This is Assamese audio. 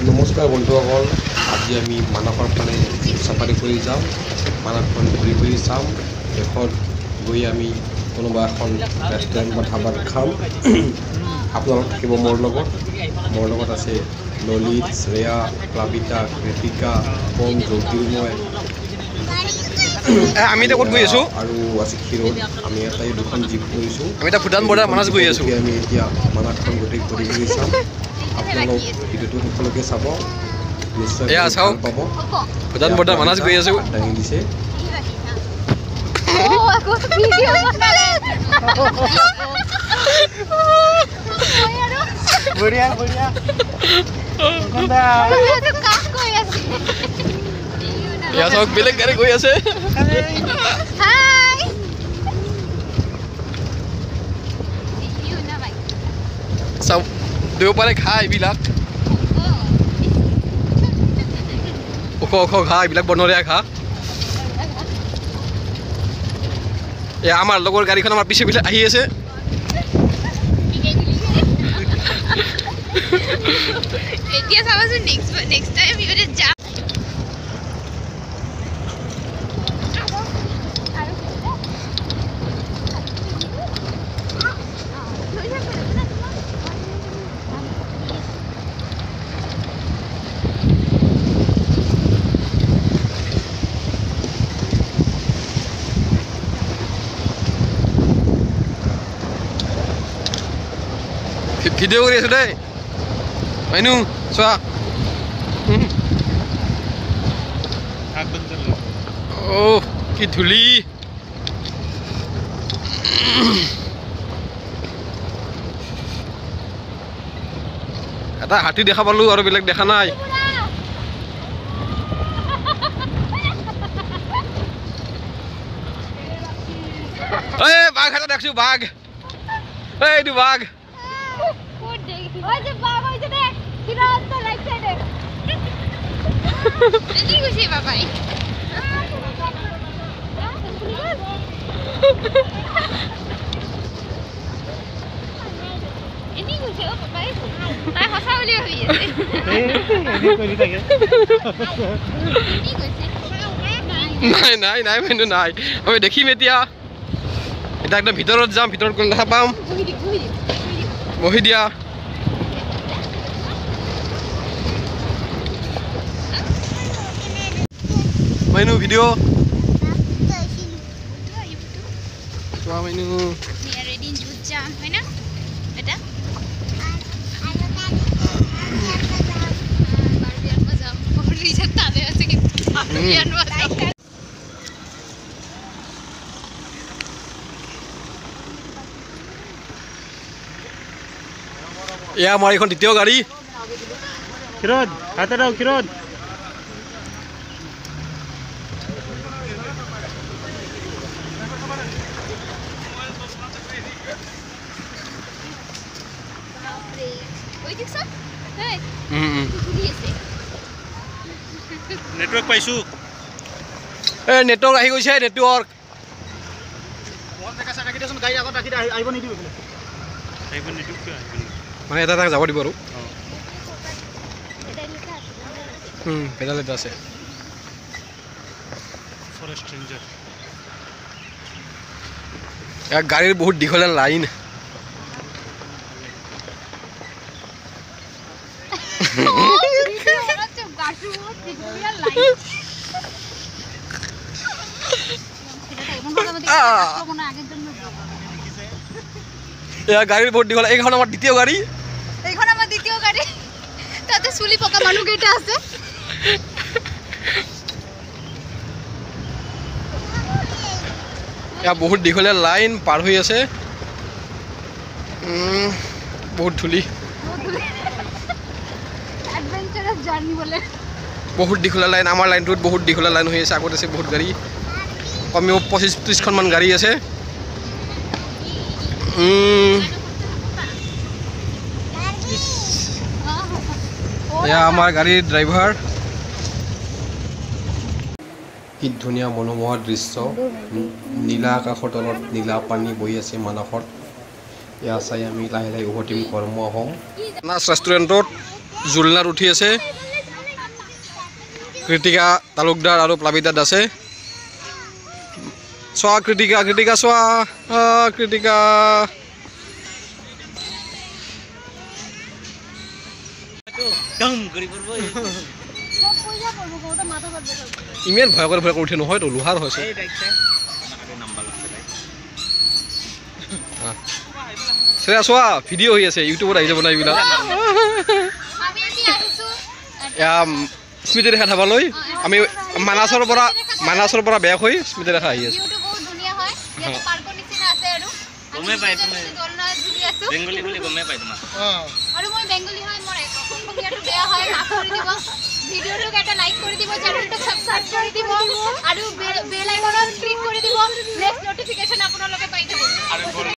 নমস্কাৰ বন্ধুসকল আজি আমি মানসৰ ফালে চাফাৰী কৰি যাম মানসখন ঘূৰি ঘূৰি চাম শেষত গৈ আমি কোনোবা এখন ৰেষ্টুৰেণ্ট বা ধাবাত খাম। আপোনালোক থাকিব মোৰ লগত। মোৰ লগত আছে ললিত শ্ৰেয়া প্লাবিতা কৃতিকা পম জ্যোতিৰ্ময়। আমি এতিয়া ক'ত গৈ আছোঁ? আৰু আছে ক্ষীৰোদ। আমি এটাই দুখন জীপ কৰিছোঁ। আমি এতিয়া ভূটান বৰ্ডাৰ মানাছ গৈ আছোঁ। আমি এতিয়া মানাসখন গোটেই ঘূৰি ঘূৰি চাম। আপোনালোক ভিডিঅ'টো শেষলৈকে চাব। নিশ্চয় এয়া বহুত চাওক। ভাল পাব। ভূটান বৰ্ডাৰ মানাছ গৈ আছোঁ দাঙি দিছে। Oh, বঢ়িয়া বঢ়িয়া. এয়া চাওক বেলেগ গাড়ী গৈ আছে? চাওক। দেওবাৰে ঘাঁহ এইবিলাক। ওখ ওখ ঘাঁহ এইবিলাক বনৰীয়া ঘাঁহ এয়া আমাৰ লগৰ গাড়ীখন আমাৰ পিছে পিছে আহি আছে। এতিয়া চাবাচোন নেক্সট নেক্সট টাইম ভি- ভিডিঅ' কৰি আছোঁ দেই মাইনু চোৱা অ' কি ধূলি এটা হাতী দেখা পালোঁ আৰু বেলেগ দেখা নাই এই বাঘ এটা দেখছো বাঘ এই এইটো বাঘ ওই যে বাবা ওই যে দেখ কিরণ তো রাইট সাইডে এদি খুশি বাবাই। এদি খুশি ও বাবাই তাই সঁচা বুলি ভাবি আছে এনে কৰি থাকে এদি খুশি। নাই নাই নাই মাইনু নাই। আমি দেখিম এতিয়া। এতিয়া একদম ভিতৰত যাম ভিতৰত গ'লে দেখা পাম। বহি দিয়া। মাইনু ভিডিঅ' চোৱা Mainu We are ready in Jude Jam, হয় না? এটা? Barbie আনব যাম। মোৰ ৰিজাল্ট তাতে আছে দেখিছ? নেটৱৰ্ক পাইছোঁ। এই নেটৱৰ্ক আহি গৈছে নেটৱৰ্ক মানে এটা এটা যাব দিব আৰু। লিখা আছে। উম, পেডাল এটা আছে। ফৰ ষ্ট্ৰেঞ্জাৰ আগের জন্য যাব। এয়া গাড়ীৰ বহুত দীঘলীয়া এইখন আমাৰ দ্বিতীয় গাড়ী। এইখন আমাৰ দ্বিতীয় গাড়ী। তাতে চুলি পকা মানুহকেইটা আছে। এয়া বহুত দীঘলীয়া লাইন পাৰ হৈ আছে। বহুত ধূলি। বহুত দীঘলীয়া লাইন আমাৰ লাইনটোত বহুত দীঘলীয়া লাইন হৈ আছে আগত আছে বহুত গাড়ী। কমেও পঁচিছ ত্ৰিছখনমান গাড়ী আছে। এয়া আমাৰ গাড়ীৰ ড্ৰাইভাৰ কি ধুনীয়া মনোমোহা দৃশ্য। নীলা আকাশৰ তলত নীলা পানী বৈ আছে মানসত এয়া চাই আমি লাহে লাহে উভতিম কৰ্ম হ'ম নাচ ৰেষ্টুৰেণ্টত জোলনাত উঠি আছে। কৃতিকা তালুকদাৰ আৰু প্লাবিতা দাসে চোৱা কৃতিকা কৃতিকা চোৱা। কৃতিকা। সব পয়সা ইমান ভয়কৰ ভয় কৰি উঠে নহয়তো লোহাৰ হৈছে। চোৱা চোৱা ভিডিঅ' হৈ আছে ইউটিউবত আহি যাব না এইবিলাক। আমি এটি আহিছো। এয়া স্মৃতি ৰেখা ধাবালৈ। আমি মানাছৰ পৰা মানাছৰ পৰা বেয়া হৈ স্মৃতি ৰেখা আহি আছোঁ। বেংগলী বুলি গমেই পাই তোমাক আৰু মই বেংগলী হয় মোৰ অসমীয়াটো বেয়া হয় মাফ কৰি দিব। ভিডিঅ'টোক এটা লাইক কৰি দিব চেনেলটোক ছাবস্ক্ৰাইব কৰি দিব আৰু বেল আইকনত ক্লিক কৰি দিব নেক্সট নটিফিকেশ্যন আপোনালোকে পাই যাব।